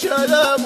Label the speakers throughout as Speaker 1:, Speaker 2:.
Speaker 1: جاري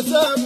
Speaker 1: مداير